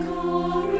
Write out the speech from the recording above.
God.